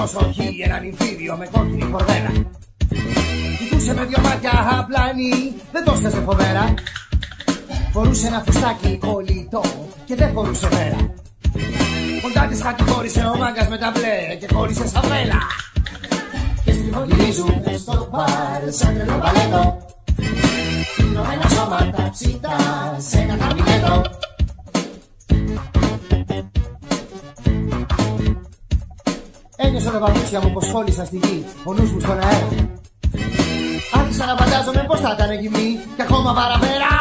προσοχή έναν νυμφίδιο με κόκκινη κορδέλα. Κοιτούσε με δυο μάτια απλάνη, δεν το σκασε φοβέρα. Φορούσε ένα φουστάκι κολλητό και δεν φορούσε βέρα Κοντά της κατηγόρησε ο μάγκας με τα μπλε και χώρισε σαβέλα Και στριφογυρίζουν στο μπαρ σαν τρελό παλέτο. Τρώμενα σώματα ψητά σε ένα καμπινέτο Ένιωσα τα παπούτσια μου πως κόλλησα στη γη, ο νους μου στον αέρα. Άρχισα να φαντάζομαι πως θα ήταν γυμνή και ακόμα παραπέρα.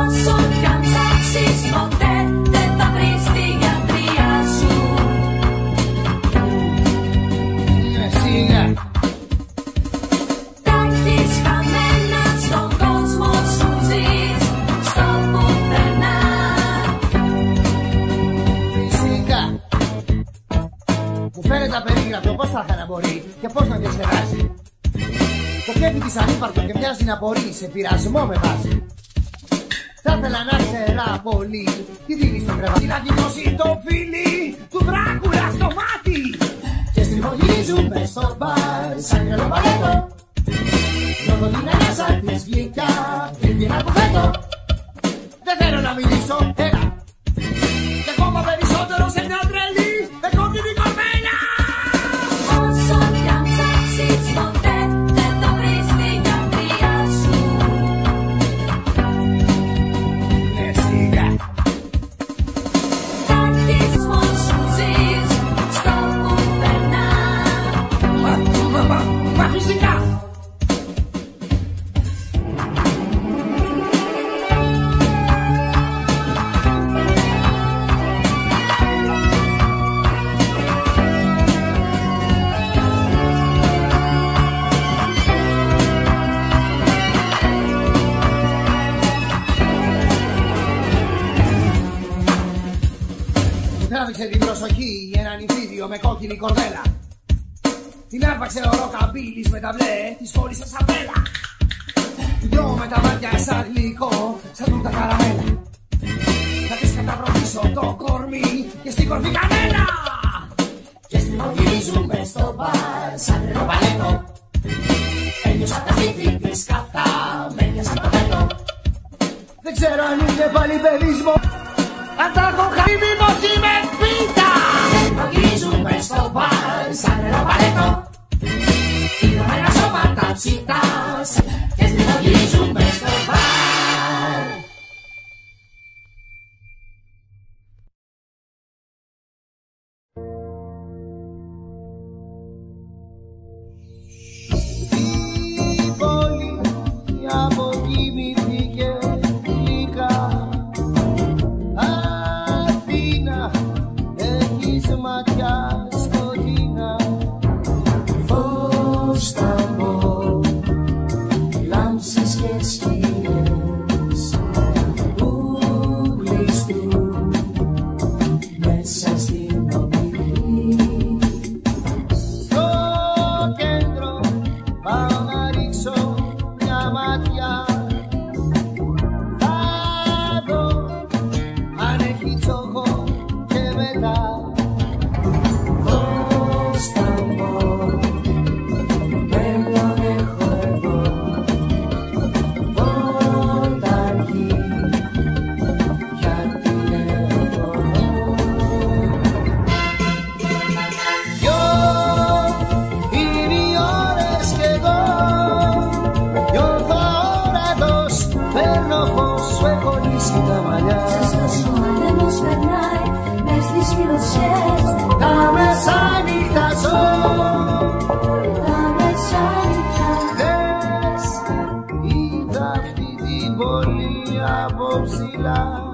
Όσο κι αν ψάξεις πώς θα είχα να μπορεί και πώς να διασκεδάσει. Το κέφι της ανύπαρκτο και μοιάζει να μπορεί σε πειρασμό με βάζει. Θα ήθελα να ξέρα πολύ τι δίνεις στο κρεβάτι; Να κοινώσει το φίλι του Δράκουλα στο μάτι. Και στριφογυρίζουμε στο μπαρ σαν τρελό παλέτο. Νιώθω την ανάσα της γλυκιά και την ακουφέτο. Δεν θέλω να μιλήσω, με κόκκινη κορδέλα. Την άρπαξε ο ροκαμπίλης με τα μπλε, της φόρησε σαν μπέλα. Δυο με τα μάτια σαν γλυκό, σαν τούτα καραμέλα. Θα της καταπροτήσω το κορμί και στην κορφή κανένα. Και στριμωγυρίζουμε στο μπαρ σαν τρελό παλέτο. Ένιωσα τα στήθη της καυτά, με πιάσα το πέτο. Δεν ξέρω αν είναι πάλι παιδισμό Αν τα έχω χάσει μήπως είμαι πίτα Στριμωγυρίζουμε στο μπαρ σαν τρελό παλέτο Είδαμε ένα σώματα ψητά Και στριμωγυρίζουμε στο μπαρ πόλη από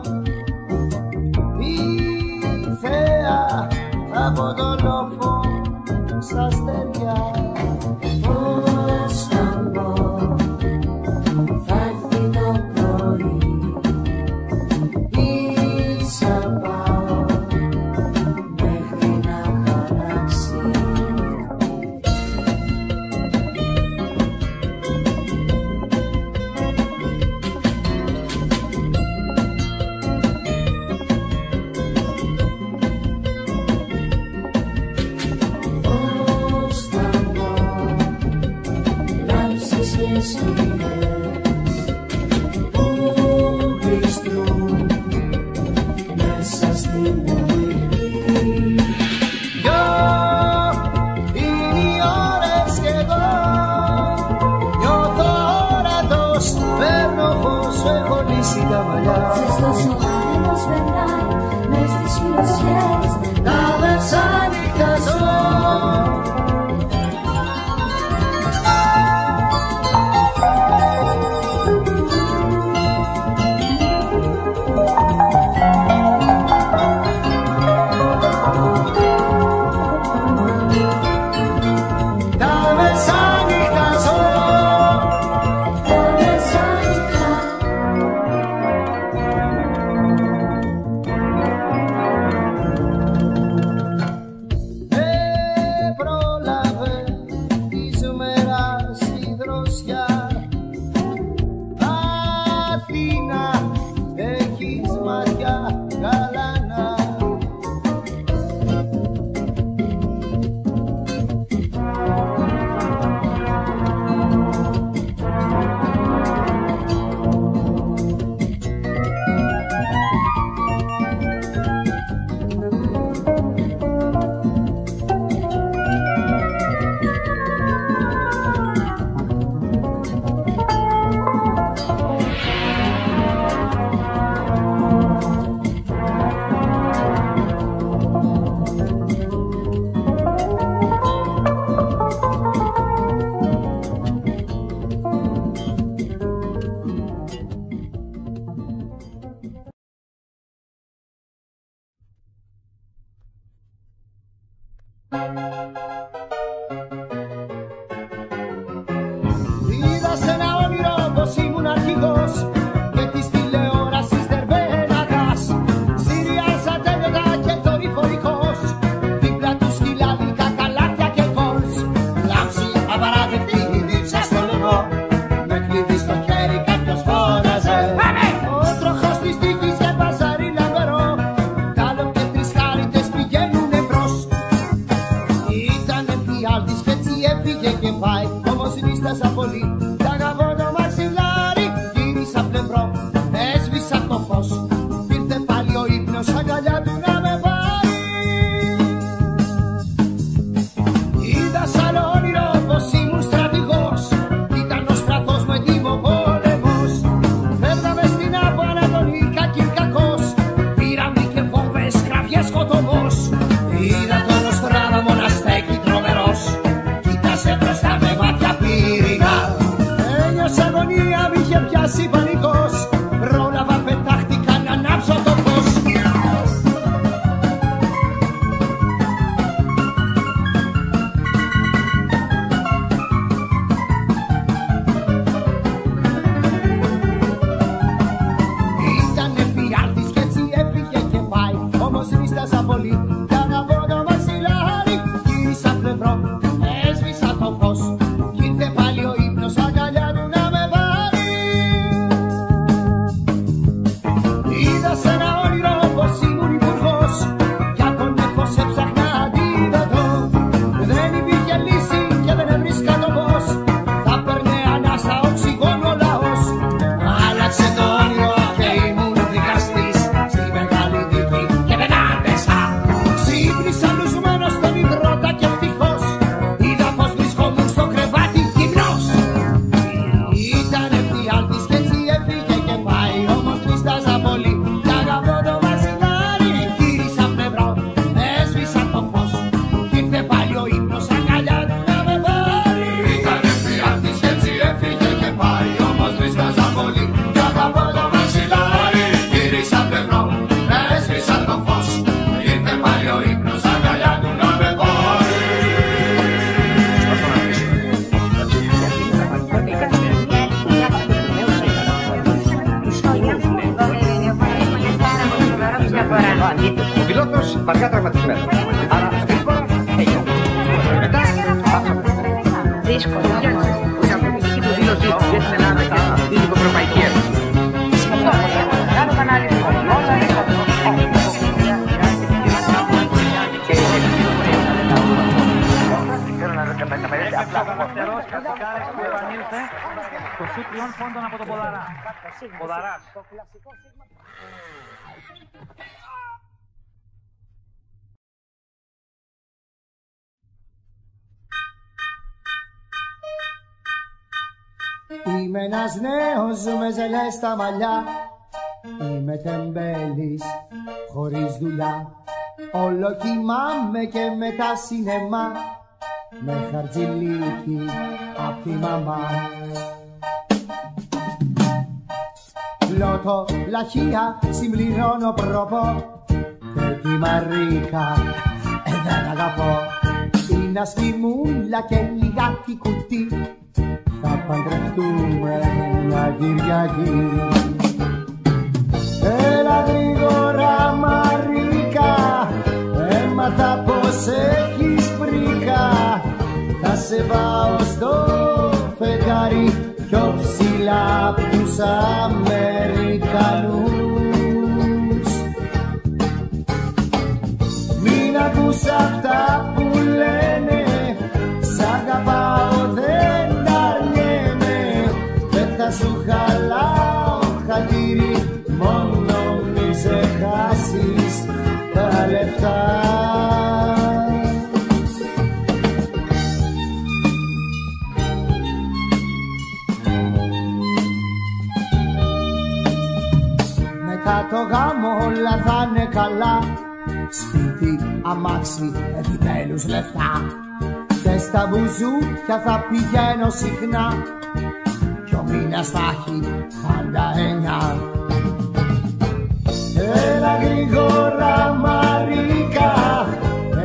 casi Είμαι ένας νέος με ζελές στα μαλλιά. Με τεμπέλης χωρίς δουλειά. Όλο κοιμάμαι και μετά σινεμά. Με χαρτζηλίκι απ' τη μαμά. Λότο, λαχεία, συμπληρώνω προπό. Και τη Μαρίκα ε, δεν αγαπώ. Είναι ασκημούλα και λιγάκι κουτί θα παντρευτούμε μια Κυριακή. Έλα γρήγορα Μαρίκα Έμαθα πως έχεις πρίκα. Θα σε πάω στο φεγγάρι Πιο ψηλά απ' τους Αμερικανούς. Μην ακούς αυτά Σπίτι, αμάξι, επιτέλους λεφτά. Και στα μπουζούκια θα πηγαίνω συχνά. Κι ο μήνας θα έχει πάντα εννιά Έλα γρήγορα Μαρίκα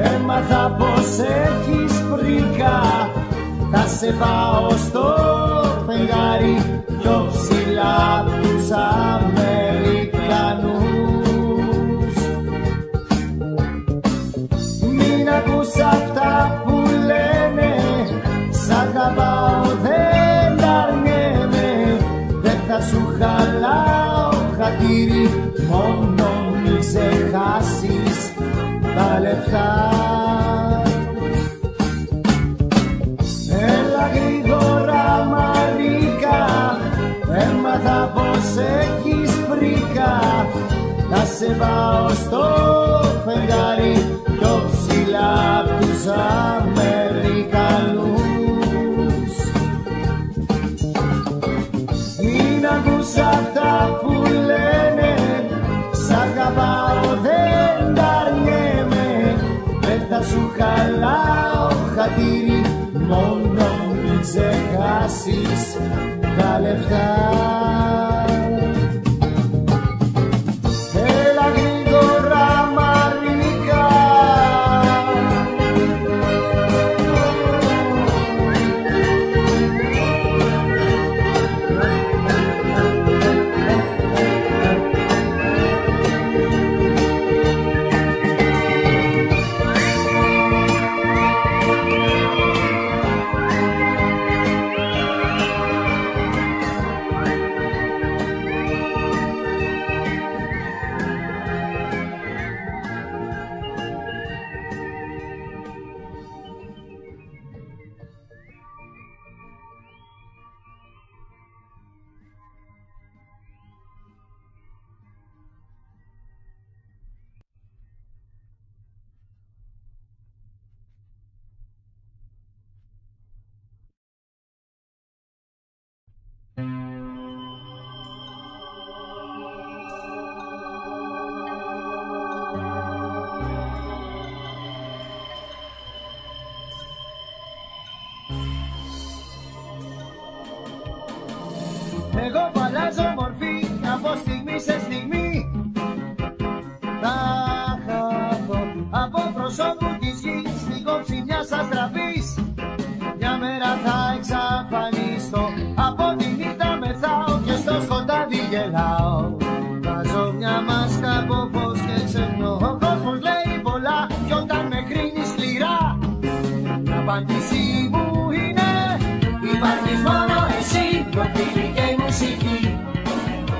Έμαθα πως έχεις πρίκα. Θα σε πάω στο φεγγάρι Πιο ψηλά απ' τους Αμερικανούς Μην ακούς αυτά που λένε Σ' αγαπάω δεν τα αρνιέμαι. Δεν θα σου χαλάω χατήρι Μόνο μη ξεχάσεις τα λεφτά. Έλα γρήγορα Μαρίκα Έμαθα πως έχεις πρίκα. Θα σε πάω στο φεγγάρι Αμερικανούς. Μην ακούς αυτά που λένε Σ' αγαπάω δεν τα αρνιέμαι Δεν θα σου χαλάω χατήρι Μόνο μην ξεχάσεις τα λεφτά Εγώ που αλλάζω μορφή από στιγμής σε στιγμής γελάω. Βάζω μια μάσκα από φως και ξεχνώ Ο κόσμος λέει πολλά κι όταν με κρίνει σκληρά. Η απάντησή μου είναι Υπάρχεις μόνο εσύ, το φίλοι και η μουσική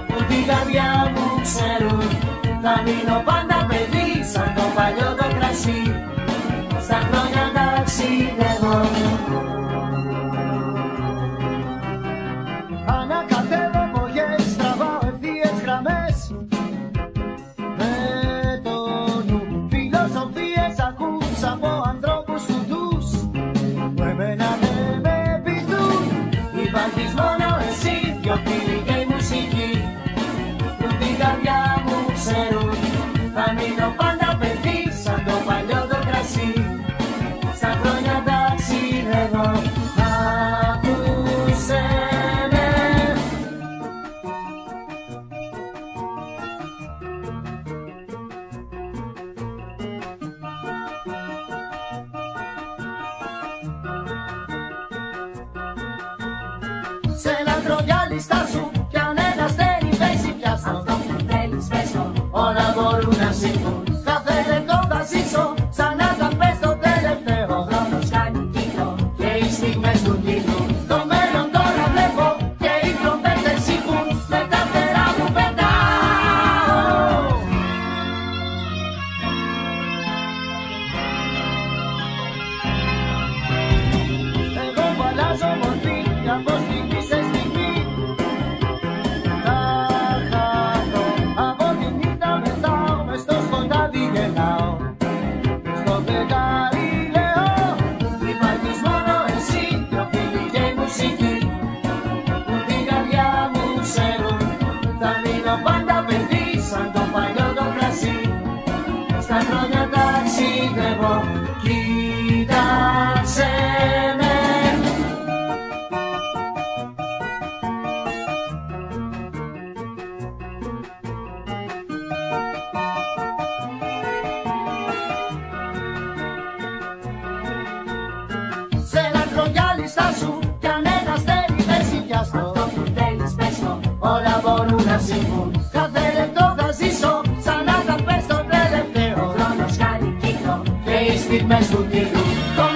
Που την καρδιά μου ξέρουν Θα μείνω πάντα παιδί mais do que.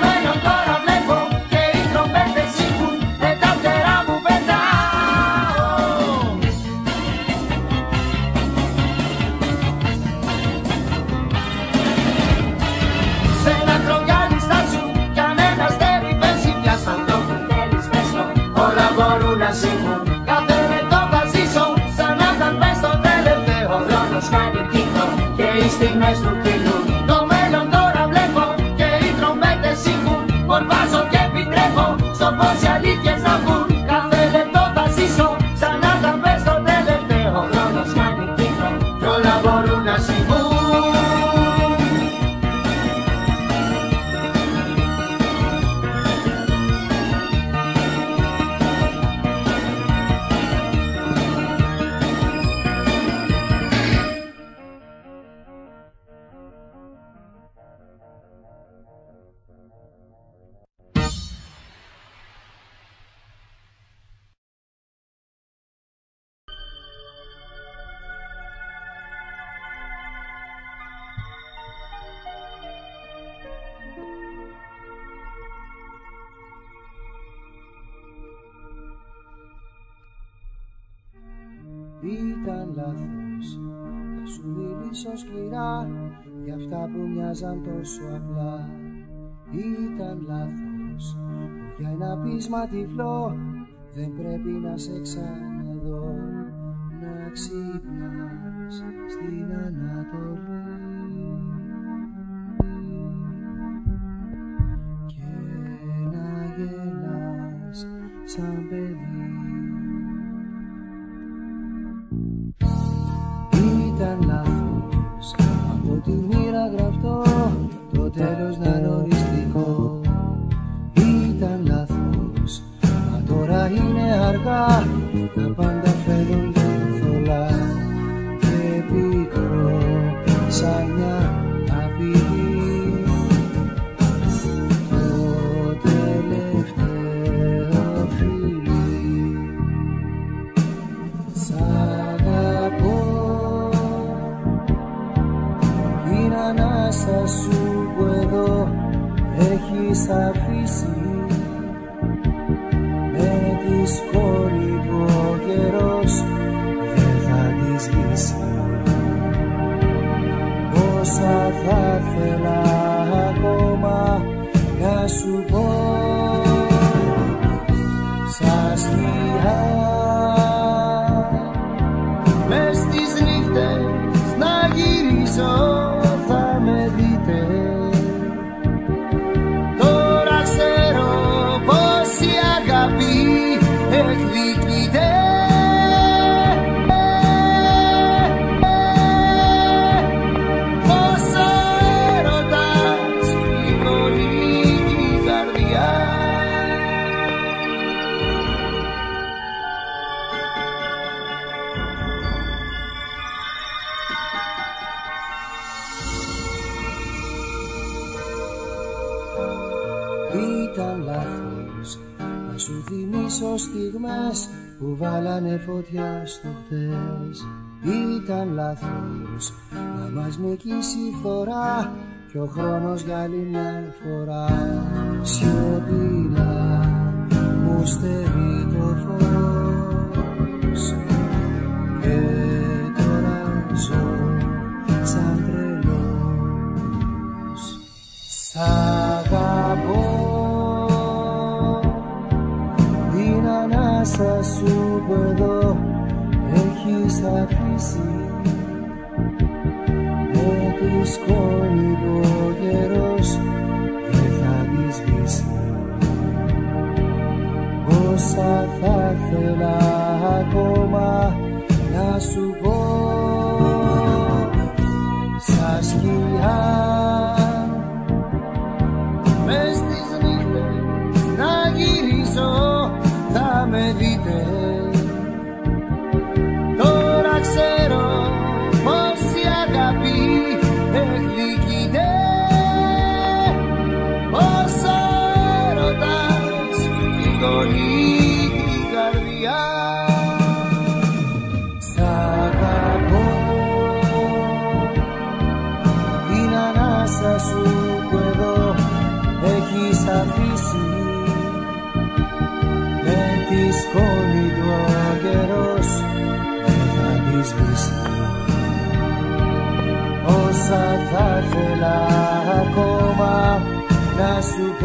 Ήταν λάθος. Να σου μιλήσω σκληρά για αυτά που μοιάζαν τόσο απλά. Ήταν λάθος. Που για ένα πείσμα τυφλό δεν πρέπει να σε ξαναδώ. Να ξυπνάς στην Ανατολή. σου που εδώ έχεις αφήσει Ήταν λάθος. Να σου θυμίσω στιγμές που βάλανε φωτιά στο χτες Ήταν λάθος να μας νικήσει η φθορά και ο χρόνος για άλλη μια φορά. Σιωπηλά μου στερεί το φως όσα θα θέλα ακόμα να σου É erguidei θα θέλα ακόμα να σου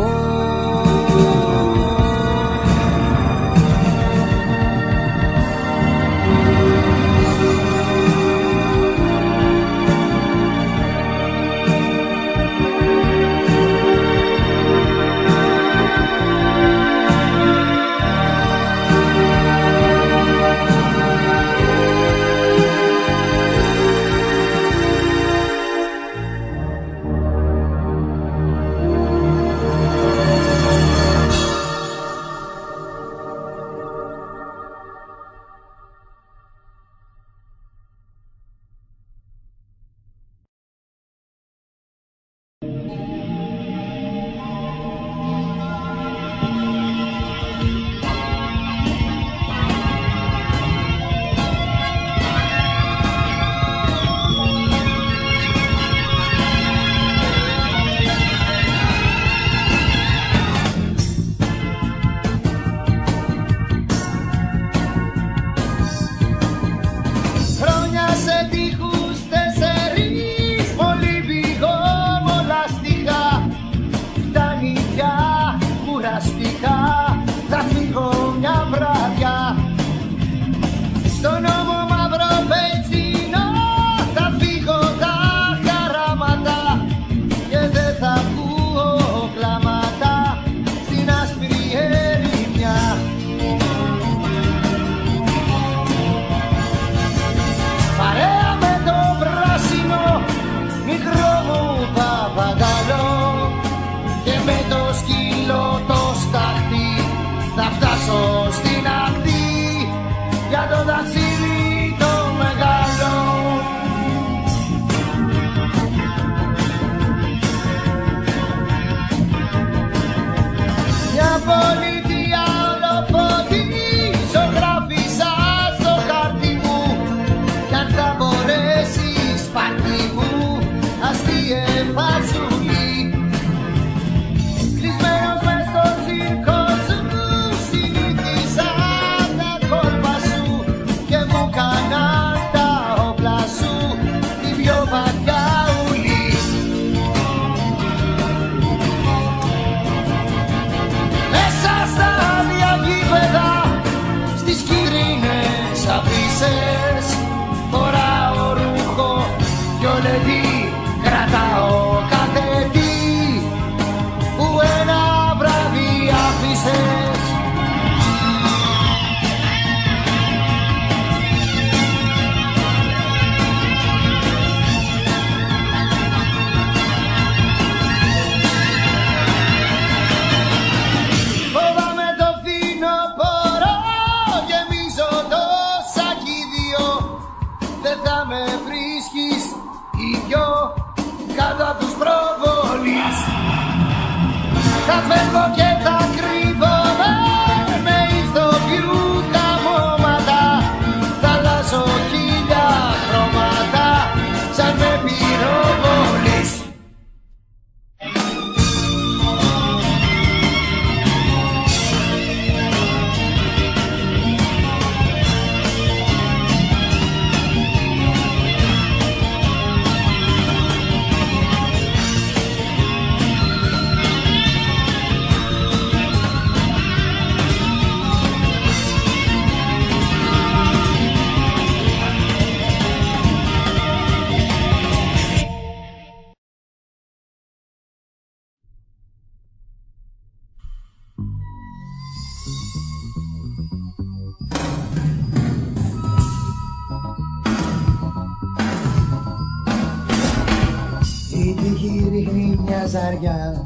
τύχη ρίχνει μια ζαριά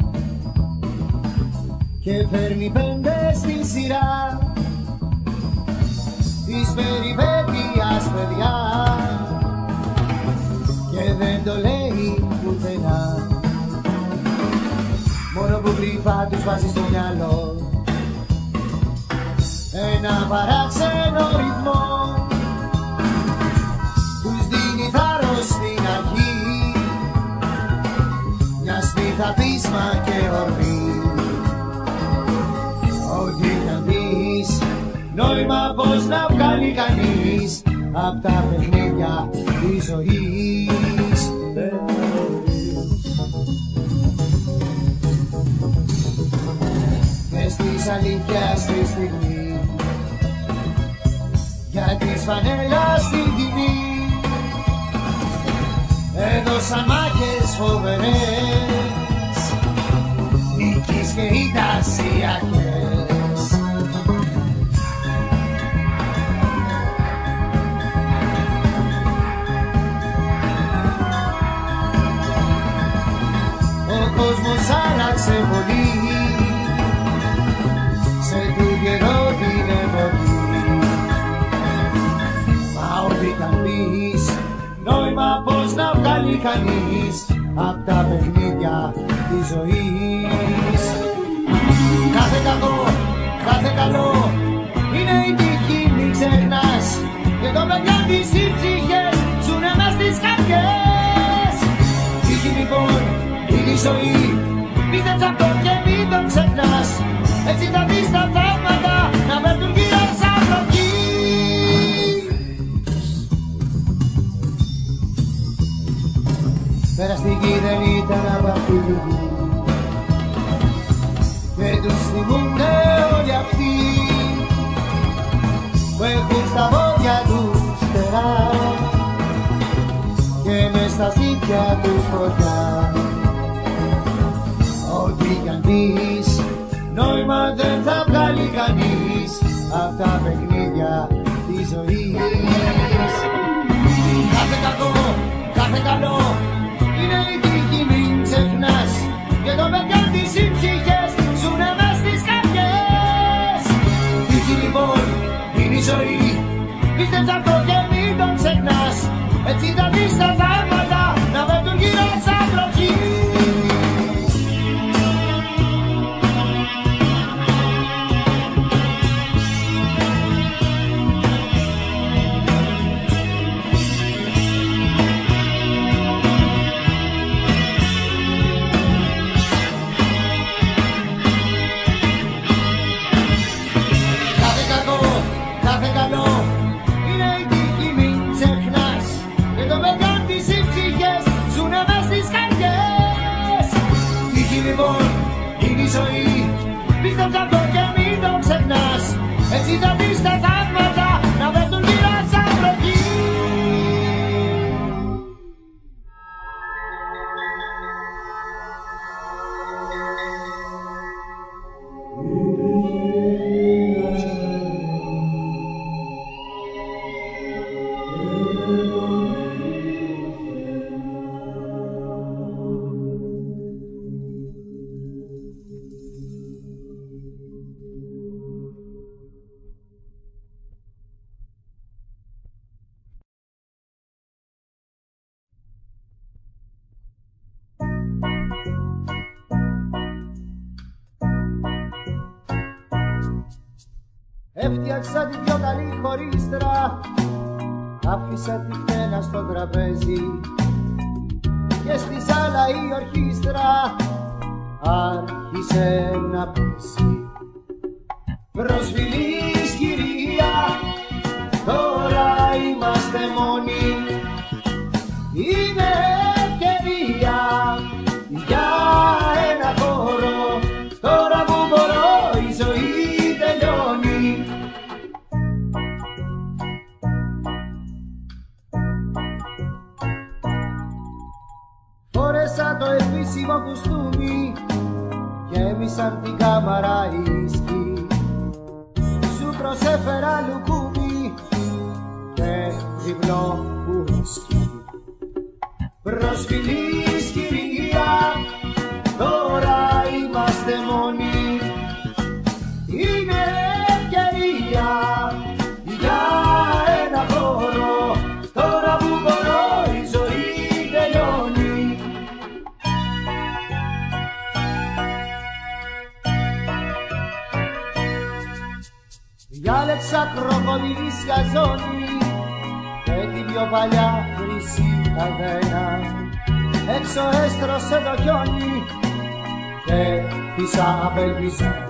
και φέρνει πέντες στη σειρά της περιπέτειας παιδιά. Και δεν το λέει πουθενά. Μόνο που κρυφά τους βάζει στο μυαλό. Ένα παράξενο ρυθμό σπίθα πείσμα και ορμή. Ό,τι κι αν πεις νόημα πως να βγάλει κανείς απ' τα παιχνίδια της ζωής. Δεν μπορείς. Μες της αλήθειας τη στιγμή. Για της φανέλας την τιμή. Έδωσαν μάχες φοβερές νίκης και ητασιακές Ο κόσμος άλλαξε πολύ. Σε του καιρό την εποχή. Μα ό,τι κι αν πεις νόημα πως να βγάλει κανείς απ' τα ζωή. Πίστεψε αυτό και μην τον ξεχνάς. Έτσι θα δεις τα θαύματα να πέφτουν γύρω σαν βροχή Περαστική δεν ήταν απαθητική και τους θυμούνται όλοι αυτοί που έχουν στα πόδια τους φτερά και μες στα στήθια τους φωτιά Ό,τι κι αν πεις νόημα δεν θα βγάλει κανείς απ' τα παιχνίδια της ζωής. Κάθε κακό, κάθε καλό είναι η τύχη μην ξεχνάς. Και το παιδιά της οι ψυχές ζουνε μες στις καρδιές. Τύχη λοιπόν είναι η ζωή. Πίστεψε αυτό και μην τον ξεχνάς. Έτσι θα δεις τα Έφτιαξα την πιο καλή χωρίστρα. Άφησα τη χτένα στο τραπέζι. Και στη σάλα η ορχήστρα Άρχισε να πέσει. Προσφυλής το επίσημο κουστούμι Γέμισαν την κάμαρα ίσκι. Σου προσέφερα λουκούμι Και διπλό ουίσκι. Προσφυλής κροκοδιλίσια ζώνη και την πιο παλιά χρυσή καδένα έξω έστρωσε το χιόνι και πίσα απελπισμένα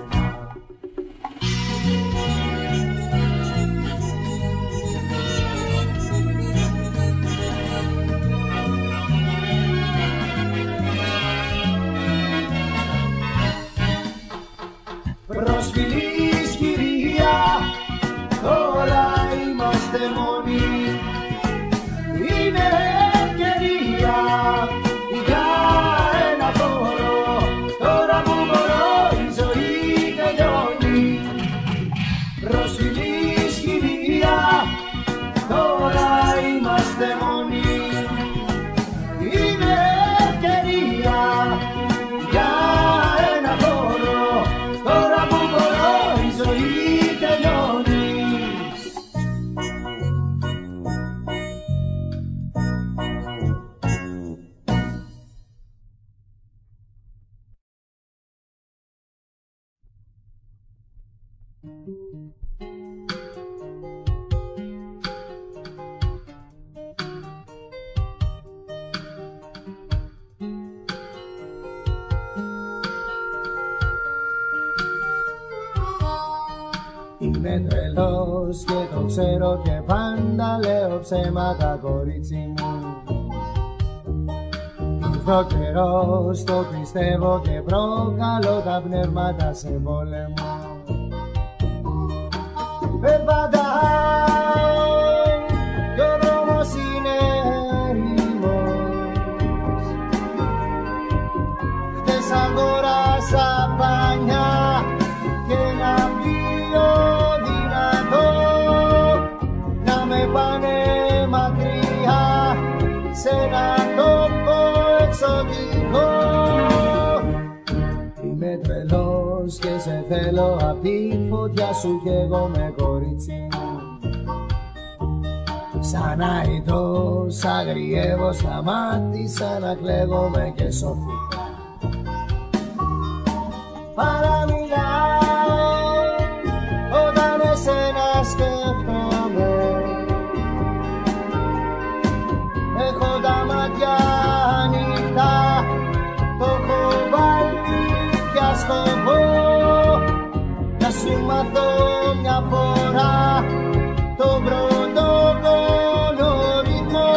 μου Ήρθε ο καιρός, το πιστεύω και προκαλώ τα πνεύματα σε πόλεμο. Περπατάω κι θέλω απ' τη φωτιά σου κι εγώ με κορίτσι. Μου Σαν αητός αγριεύω σταμάτησα να κλαίγομαι και σωθήκα Να σου μάθω μια φορά. Το πρωτόκολλο ρυθμό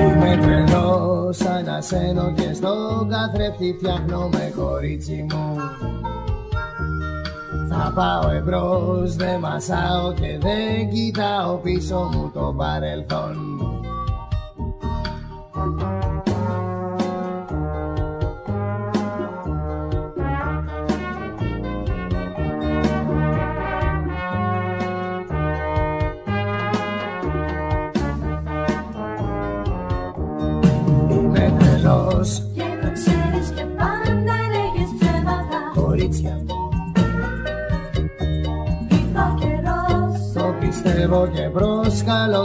Είμαι τρελός σαν ασένο και στον καθρέφτη φτιάχνω με κορίτσι μου Θα πάω εμπρός, δεν μασάω και δεν κοιτάω πίσω μου το παρελθόν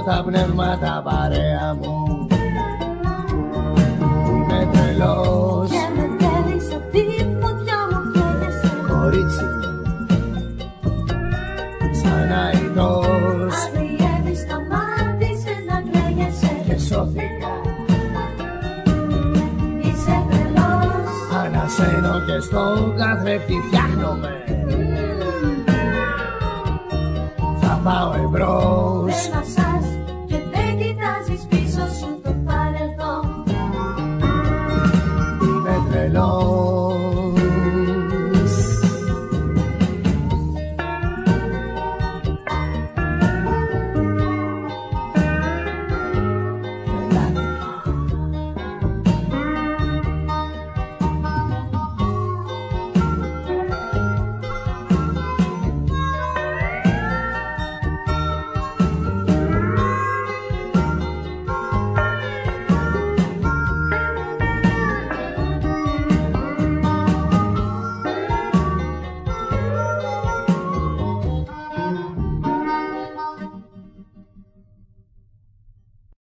τα πνεύματα παρέα μου. Είμαι τρελός. Και με θέλεις απ' τη φωτιά μου καίγεσαι κορίτσι μου. Σαν αητός Αγριεύεις, σταμάτησες να κλαίγεσαι και σώθηκα. Είσαι τρελός. Ανασένω και στον καθρέφτη φτιάχνομαι